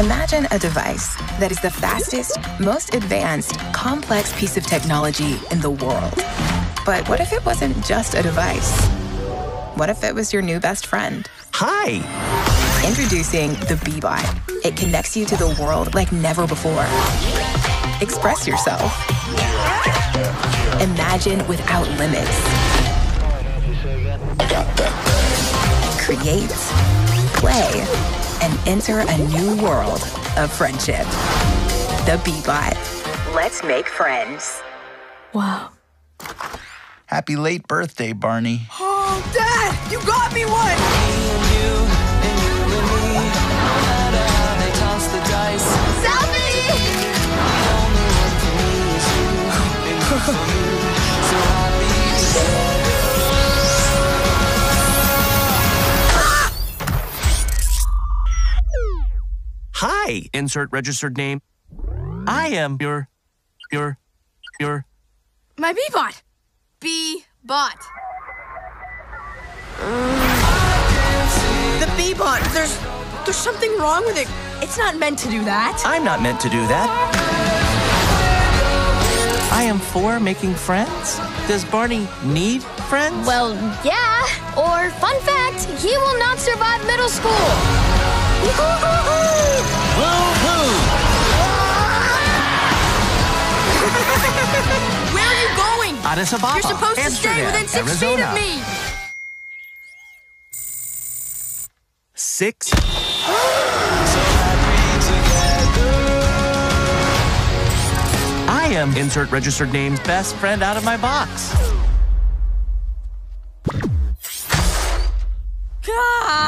Imagine a device that is the fastest, most advanced, complex piece of technology in the world. But what if it wasn't just a device? What if it was your new best friend? Hi. Introducing the Beebot. It connects you to the world like never before. Express yourself. Imagine without limits. Create, play, enter a new world of friendship. The Beebot. Let's make friends. Wow. Happy late birthday, Barney. Oh, Dad, you got me one! Hi, insert registered name. I am your, your, your. My B-bot. B-bot. The B-bot. There's, there's something wrong with it. It's not meant to do that. I'm not meant to do that. I am for making friends. Does Barney need friends? Well, yeah. Or, fun fact, he will not survive middle school. Where are you going? Addis Ababa. You're supposed to stay within six Arizona. feet of me. Six. I am insert registered name's best friend out of my box. Ah!